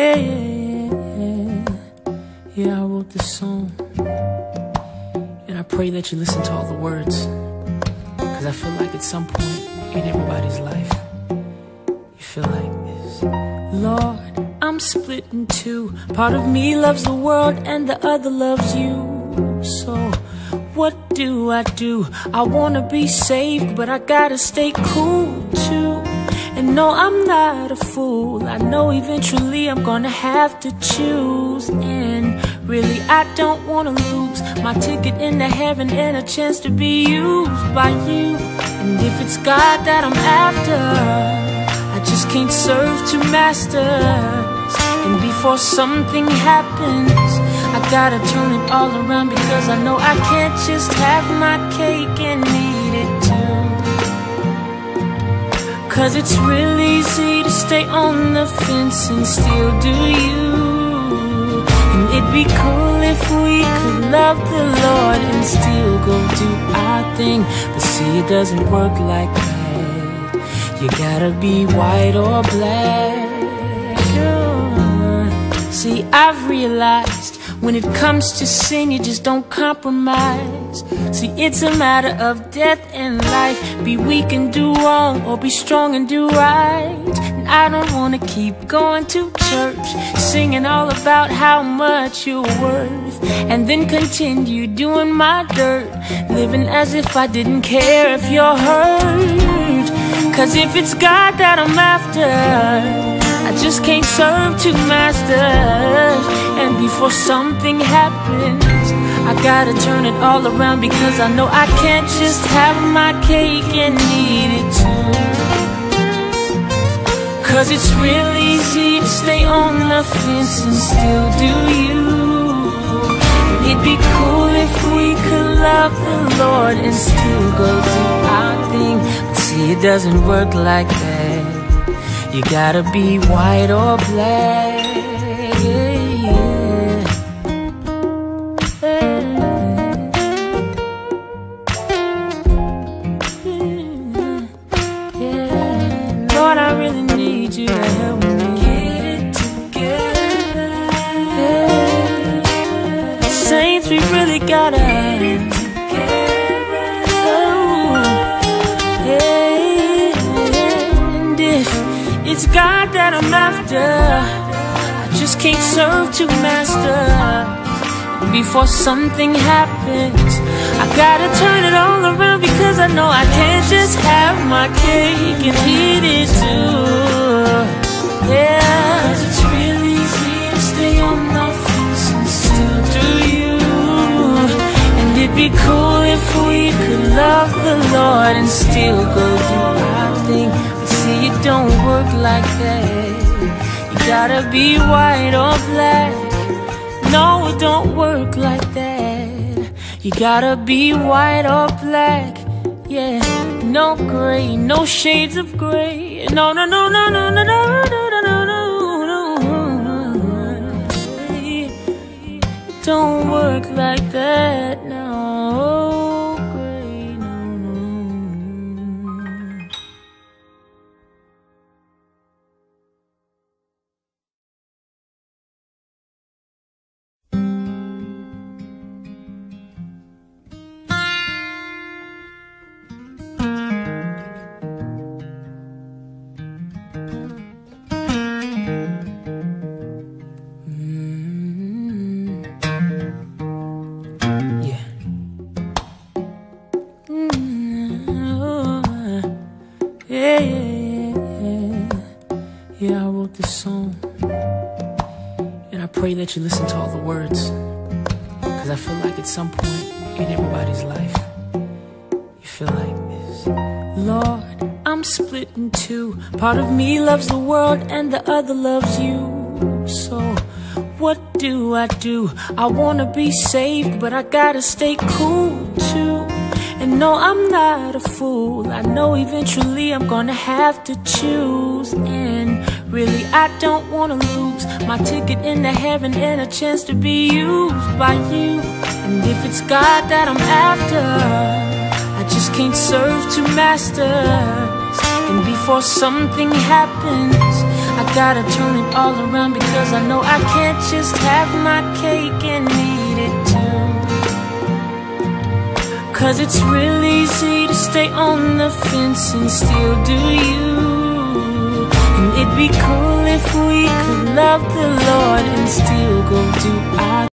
yeah, yeah, yeah. Yeah, I wrote this song. And I pray that you listen to all the words. Cause I feel like at some point in everybody's life, you feel like this. Lord, I'm split in two. Part of me loves the world and the other loves you. So, what do I do? I wanna be saved, but I gotta stay cool too. And no, I'm not a fool. I know eventually I'm gonna have to choose. And really, I don't wanna lose my ticket into heaven and a chance to be used by you. And if it's God that I'm after, I just can't serve two masters. And before something happens, I gotta turn it all around because I know I can't just have my cake and Cause it's real easy to stay on the fence and still do you. And it'd be cool if we could love the Lord and still go do our thing. But see, it doesn't work like that. You gotta be white or black. See, I've realized when it comes to sin, you just don't compromise. See, it's a matter of death and life. Be weak and do wrong, or be strong and do right. And I don't wanna keep going to church, singing all about how much you're worth, and then continue doing my dirt, living as if I didn't care if you're hurt. Cause if it's God that I'm after, I just can't serve two masters. And before something happens, I gotta turn it all around because I know I can't just have my cake and eat it too. Cause it's real easy to stay on the fence and still do you. It'd be cool if we could love the Lord and still go do our thing. But see, it doesn't work like that. You gotta be white or black. That I'm after, I just can't serve two masters. Before something happens, I gotta turn it all around because I know I can't just have my cake and eat it too. Yeah, it's real easy to stay on the fence and still do you. And it'd be cool if we could love the Lord and still go do like that, You gotta be white or black No, it don't work like that You gotta be white or black Yeah, no gray, no shades of gray No, no, no, no, no, no, no, no don't work like that, no. Yeah. Mm, oh, yeah, yeah, yeah. I wrote this song. And I pray that you listen to all the words. Cause I feel like at some point in everybody's life, you feel like this. Lord, I'm split in two. Part of me loves the world and the other loves you. So, what do I do? I wanna be saved, but I gotta stay cool too. And no, I'm not a fool. I know eventually I'm gonna have to choose. And really, I don't wanna lose my ticket into heaven and a chance to be used by you. And if it's God that I'm after, I just can't serve two masters. And before something happens, gotta turn it all around because I know I can't just have my cake and eat it too. Cause it's real easy to stay on the fence and still do you. And it'd be cool if we could love the Lord and still go do our